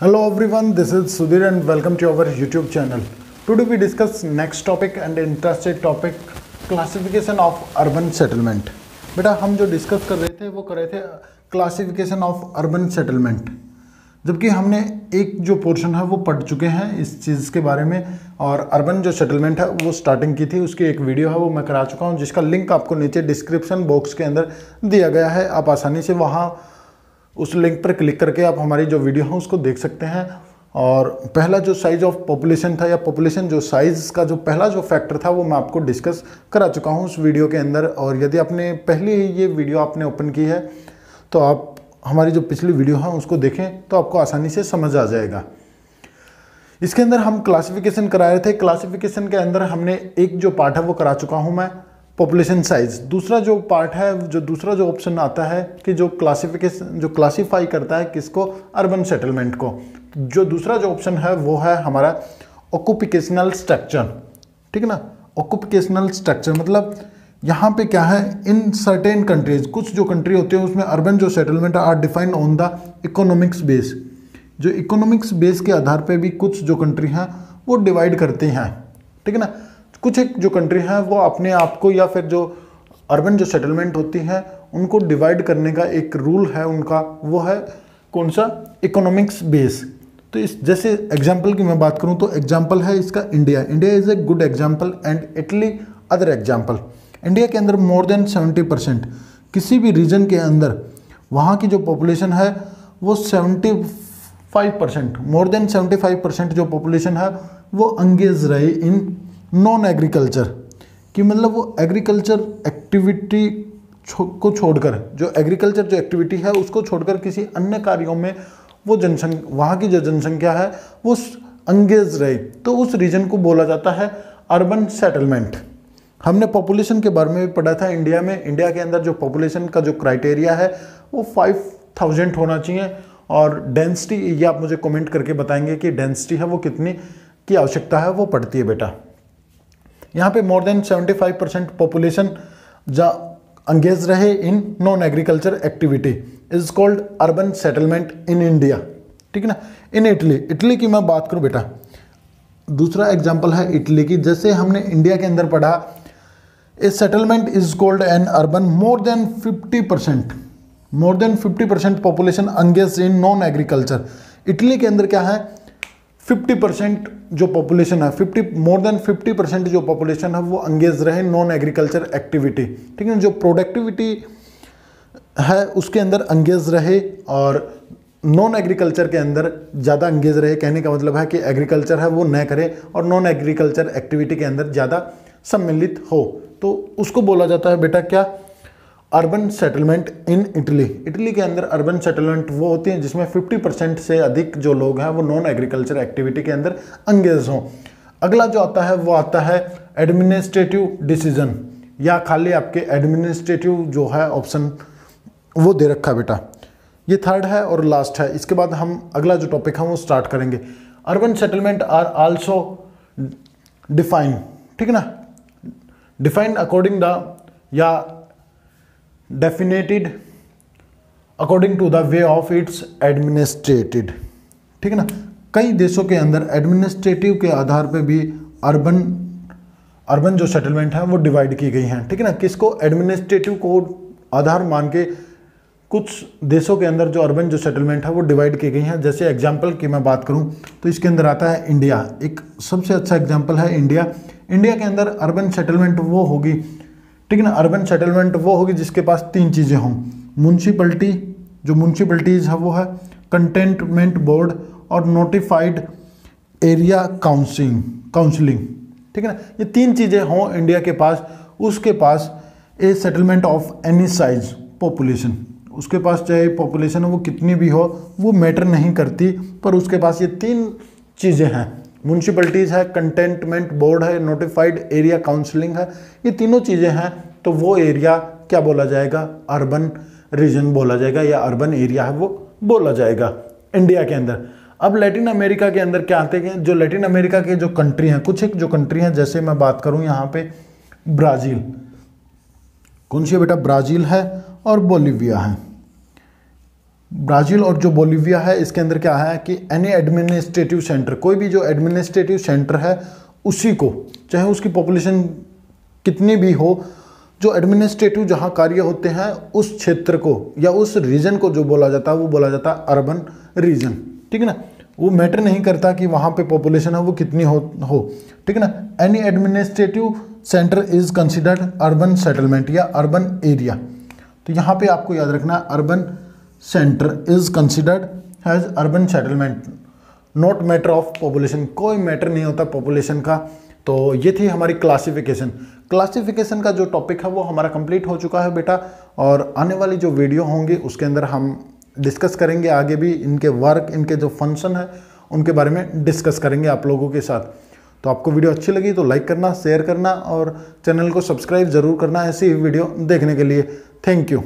Hello everyone, this is Sudhir and welcome to our YouTube channel. Today we discuss next topic and interested topic classification of urban settlement. बेटा हम जो discuss कर रहे थे वो कर रहे थे क्लासिफिकेशन ऑफ़ अर्बन सेटलमेंट जबकि हमने एक जो पोर्शन है वो पढ़ चुके हैं इस चीज़ के बारे में और अर्बन जो सेटलमेंट है वो स्टार्टिंग की थी उसकी एक वीडियो है वो मैं करा चुका हूँ जिसका लिंक आपको नीचे डिस्क्रिप्शन बॉक्स के अंदर दिया गया है आप आसानी से वहाँ उस लिंक पर क्लिक करके आप हमारी जो वीडियो है उसको देख सकते हैं। और पहला जो साइज़ ऑफ़ पॉपुलेशन था या पॉपुलेशन जो साइज़ का जो पहला जो फैक्टर था, वो मैं आपको डिस्कस करा चुका हूँ उस वीडियो के अंदर। और यदि आपने पहले ही ये वीडियो आपने ओपन की है तो आप हमारी जो पिछली वीडियो है उसको देखें तो आपको आसानी से समझ आ जाएगा। इसके अंदर हम क्लासिफिकेशन करा रहे थे। क्लासिफिकेशन के अंदर हमने एक जो पार्ट है वो करा चुका हूँ मैं। पॉपुलेशन साइज़ दूसरा जो पार्ट है, जो दूसरा जो ऑप्शन आता है कि जो क्लासिफिकेशन जो क्लासीफाई करता है किसको? अर्बन सेटलमेंट को। जो दूसरा जो ऑप्शन है, वो है हमारा ऑक्यूपिकेशनल स्ट्रक्चर ठीक है ना? ऑक्यूपिकेशनल स्ट्रक्चर मतलब यहाँ पे क्या है? इन सर्टेन कंट्रीज़ कुछ जो कंट्री होती है, उसमें अर्बन जो settlement are defined on the economics base जो इकोनॉमिक्स बेस के आधार पे भी कुछ जो कंट्री हैं, वो डिवाइड करते हैं। ठीक है ना? कुछ एक जो कंट्री हैं, वो अपने आप को या फिर जो अर्बन जो सेटलमेंट होती हैं, उनको डिवाइड करने का एक रूल है, उनका, वो है कौन सा? इकोनॉमिक्स बेस तो इस, जैसे एग्ज़ाम्पल की मैं बात करूँ तो एग्ज़ाम्पल है इसका India India is a good example and Italy other example India के अंदर मोर देन सेवेंटी परसेंट किसी भी रीजन के अंदर, वहाँ की जो पॉपुलेशन है, वो seventy five percent more than seventy five percent जो पॉपुलेशन है, वो अंगेज रहे इन नॉन एग्रीकल्चर कि मतलब वो एग्रीकल्चर एक्टिविटी छो, को छोड़कर जो एग्रीकल्चर जो एक्टिविटी है उसको छोड़कर किसी अन्य कार्यों में वो जनसंख्या वहाँ की जो जनसंख्या है वो अंगेज रहे। तो उस रीजन को बोला जाता है अर्बन सेटलमेंट हमने पॉपुलेशन के बारे में भी पढ़ा था इंडिया में। इंडिया के अंदर जो पॉपुलेशन का जो क्राइटेरिया है वो फाइव थाउज़ेंड होना चाहिए। और डेंसिटी ये आप मुझे कमेंट करके बताएँगे कि डेंसिटी है वो कितनी की आवश्यकता है वो पड़ती है बेटा। यहाँ पे more than 75 percent population engaged रहे in non agriculture activity is called urban settlement in India ठीक है ना? इन इटली इटली की मैं बात करूँ बेटा। दूसरा एग्ज़ाम्पल है इटली की। जैसे हमने इंडिया के अंदर पढ़ा a settlement is called an urban more than 50 percent more than 50 percent population engaged in non agriculture Italy के अंदर क्या है? 50 परसेंट जो पॉपुलेशन है 50 मोर देन 50 परसेंट जो पॉपुलेशन है, वो अंगेज रहे नॉन एग्रीकल्चर एक्टिविटी ठीक है जो प्रोडक्टिविटी है, उसके अंदर अंगेज रहे और नॉन एग्रीकल्चर के अंदर ज़्यादा अंगेज रहे। कहने का मतलब है कि एग्रीकल्चर है, वो न करे और नॉन एग्रीकल्चर एक्टिविटी के अंदर ज़्यादा सम्मिलित हो। तो उसको बोला जाता है, बेटा, क्या? Urban settlement in Italy. Italy के अंदर अर्बन सेटलमेंट वो होती हैं जिसमें 50 परसेंट से अधिक जो लोग हैं वो नॉन एग्रीकल्चर एक्टिविटी के अंदर अंगेज हों। अगला जो आता है, वो आता है एडमिनिस्ट्रेटिव डिसीज़न या खाली आपके एडमिनिस्ट्रेटिव जो है ऑप्शन वो दे रखा बेटा। ये थर्ड है और लास्ट है। इसके बाद हम अगला जो टॉपिक है, वो स्टार्ट करेंगे। Urban settlement are also define ठीक है ना? डिफाइंड अकॉर्डिंग द या definated according to the way of its administrated. ठीक है ना? कई देशों के अंदर एडमिनिस्ट्रेटिव के आधार पे भी अर्बन अर्बन जो सेटलमेंट है वो डिवाइड की गई हैं। ठीक है ना? किसको एडमिनिस्ट्रेटिव को आधार मान के कुछ देशों के अंदर जो अर्बन जो सेटलमेंट है वो डिवाइड की गई हैं। जैसे एग्जांपल की मैं बात करूँ तो इसके अंदर आता है इंडिया। एक सबसे अच्छा एग्जांपल है इंडिया। इंडिया के अंदर अर्बन सेटलमेंट वो होगी ठीक है ना? अर्बन सेटलमेंट वो होगी जिसके पास तीन चीज़ें हों। म्यूनसिपलिटी जो म्यूनसिपलिटीज़ है, वो है कंटेनमेंट बोर्ड और नोटिफाइड एरिया काउंसिलिंग काउंसिलिंग ठीक है ना? ये तीन चीज़ें हों इंडिया के पास। उसके पास a settlement of any size population उसके पास चाहे पॉपुलेशन वो कितनी भी हो, वो मैटर नहीं करती, पर उसके पास ये तीन चीज़ें हैं। म्यूनसिपलिटीज़ है कंटेंटमेंट बोर्ड है नोटिफाइड एरिया काउंसलिंग है। ये तीनों चीज़ें हैं। तो वो एरिया क्या बोला जाएगा? अर्बन रीजन बोला जाएगा या अर्बन एरिया है वो बोला जाएगा इंडिया के अंदर। अब लैटिन अमेरिका के अंदर क्या आते हैं? जो लैटिन अमेरिका के जो कंट्री हैं, कुछ एक जो कंट्री हैं, जैसे मैं बात करूँ यहाँ पे ब्राज़ील। कौन सी बेटा? ब्राज़ील है और बोलीविया है। ब्राज़ील और जो बोलीविया है, इसके अंदर क्या है कि एनी एडमिनिस्ट्रेटिव सेंटर कोई भी जो एडमिनिस्ट्रेटिव सेंटर है, उसी को, चाहे उसकी पॉपुलेशन कितनी भी हो जो एडमिनिस्ट्रेटिव जहाँ कार्य होते हैं, उस क्षेत्र को या उस रीजन को जो बोला जाता है, वो बोला जाता है अर्बन रीजन ठीक है ना? वो मैटर नहीं करता कि वहाँ पे पॉपुलेशन है, वो कितनी हो हो। ठीक है ना? Any administrative centre is considered urban settlement या अर्बन एरिया तो यहाँ पे आपको याद रखना है urban centre is considered has urban settlement not matter of population कोई मैटर नहीं होता पॉपुलेशन का। तो ये थी हमारी क्लासिफिकेशन क्लासिफिकेशन का जो टॉपिक है, वो हमारा कंप्लीट हो चुका है बेटा, और आने वाली जो वीडियो होंगी, उसके अंदर हम डिस्कस करेंगे, आगे भी इनके वर्क इनके जो फ़ंक्शन है, उनके बारे में डिस्कस करेंगे आप लोगों के साथ. तो आपको वीडियो अच्छी लगी तो लाइक करना शेयर करना, और चैनल को सब्सक्राइब ज़रूर करना ऐसी वीडियो देखने के लिए. Thank you